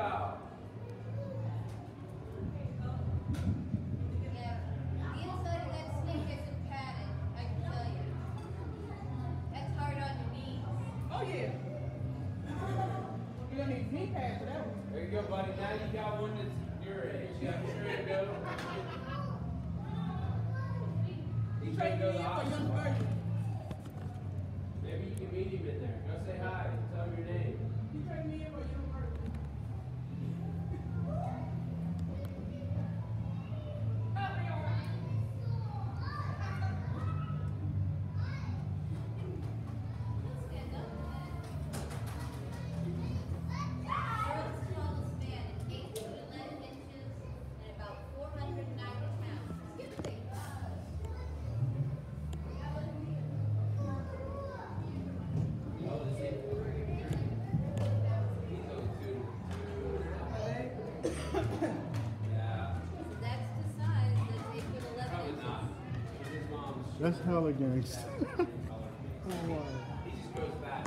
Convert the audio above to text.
about? Yeah, the inside of that snake isn't padded, I can tell you. That's hard on your knees. Oh, yeah. You're gonna need knee pads for that one. There you go, buddy. Now you got one that's your age. You got sure to go. He's Trade gonna go to the That's hella gangster. Oh, wow.